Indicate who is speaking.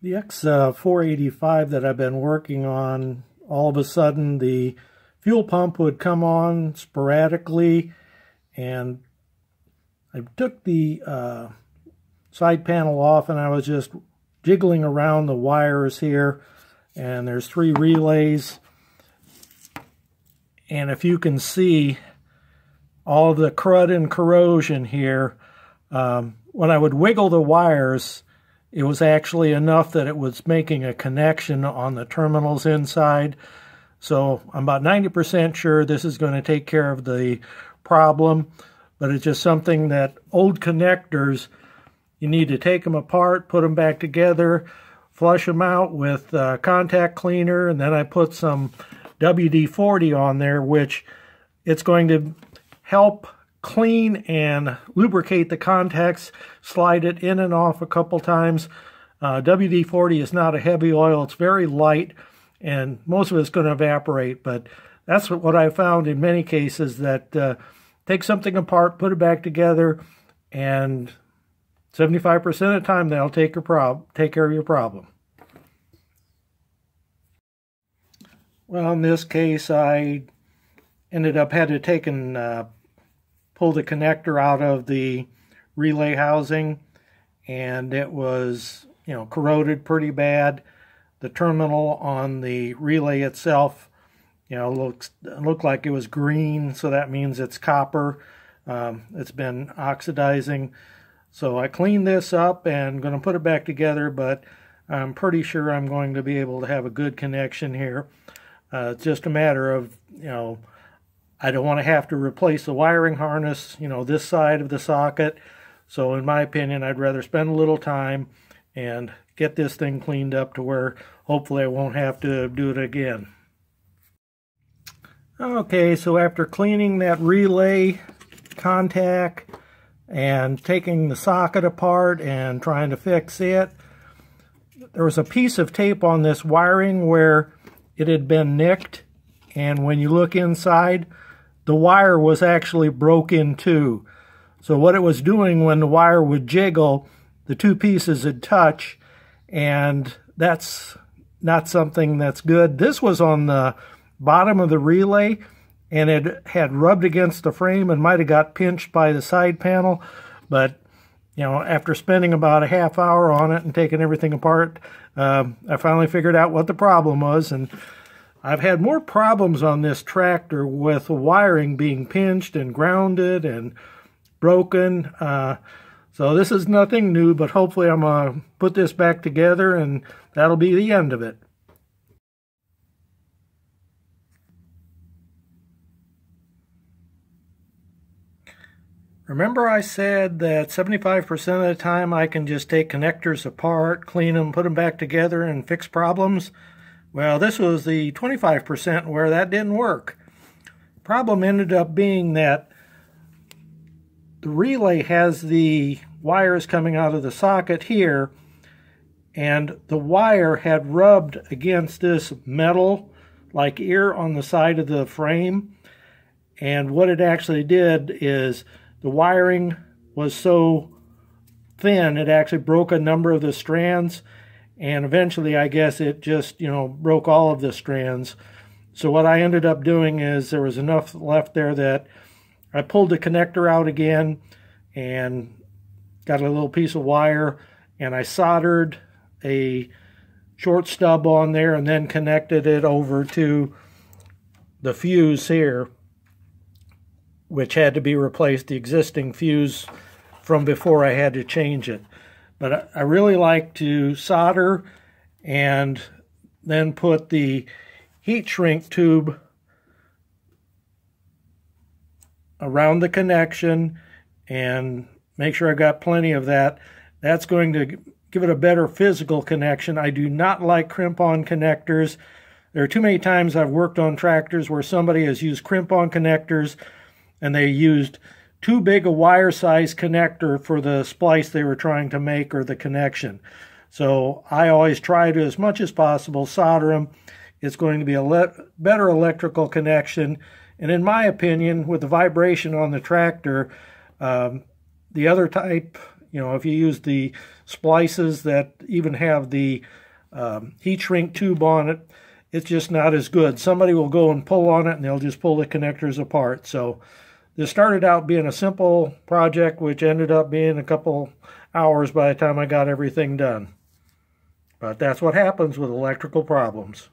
Speaker 1: The X485 that I've been working on, all of a sudden the fuel pump would come on sporadically and I took the uh, side panel off and I was just jiggling around the wires here and there's three relays. And if you can see all the crud and corrosion here um, when I would wiggle the wires it was actually enough that it was making a connection on the terminals inside. So I'm about 90% sure this is going to take care of the problem, but it's just something that old connectors, you need to take them apart, put them back together, flush them out with uh, contact cleaner, and then I put some WD-40 on there, which it's going to help clean and lubricate the contacts, slide it in and off a couple times. Uh, WD-40 is not a heavy oil. It's very light, and most of it's going to evaporate, but that's what, I found in many cases that uh, take something apart, put it back together, and 75% of the time that'll take, your prob take care of your problem. Well, in this case, I ended up had to take and uh, pull the connector out of the relay housing and it was you know corroded pretty bad. The terminal on the relay itself you know looks looked like it was green so that means it's copper. Um, it's been oxidizing. So I cleaned this up and going to put it back together but I'm pretty sure I'm going to be able to have a good connection here. Uh, it's just a matter of you know I don't want to have to replace the wiring harness, you know, this side of the socket. So in my opinion, I'd rather spend a little time and get this thing cleaned up to where hopefully I won't have to do it again. Okay, so after cleaning that relay contact and taking the socket apart and trying to fix it, there was a piece of tape on this wiring where it had been nicked and when you look inside the wire was actually broke in two. So what it was doing when the wire would jiggle, the two pieces would touch, and that's not something that's good. This was on the bottom of the relay, and it had rubbed against the frame and might have got pinched by the side panel, but you know, after spending about a half hour on it and taking everything apart, uh, I finally figured out what the problem was, and I've had more problems on this tractor with wiring being pinched and grounded and broken. Uh, so this is nothing new, but hopefully I'm going to put this back together and that'll be the end of it. Remember I said that 75% of the time I can just take connectors apart, clean them, put them back together, and fix problems? Well, this was the 25% where that didn't work. Problem ended up being that the relay has the wires coming out of the socket here, and the wire had rubbed against this metal like ear on the side of the frame. And what it actually did is the wiring was so thin, it actually broke a number of the strands and eventually I guess it just you know broke all of the strands. So what I ended up doing is there was enough left there that I pulled the connector out again and got a little piece of wire and I soldered a short stub on there and then connected it over to the fuse here which had to be replaced the existing fuse from before I had to change it but I really like to solder and then put the heat shrink tube around the connection and make sure I got plenty of that. That's going to give it a better physical connection. I do not like crimp-on connectors. There are too many times I've worked on tractors where somebody has used crimp-on connectors and they used too big a wire size connector for the splice they were trying to make or the connection. So I always try to, as much as possible, solder them. It's going to be a le better electrical connection. And in my opinion, with the vibration on the tractor, um, the other type You know, if you use the splices that even have the um, heat shrink tube on it, it's just not as good. Somebody will go and pull on it and they'll just pull the connectors apart. So this started out being a simple project, which ended up being a couple hours by the time I got everything done. But that's what happens with electrical problems.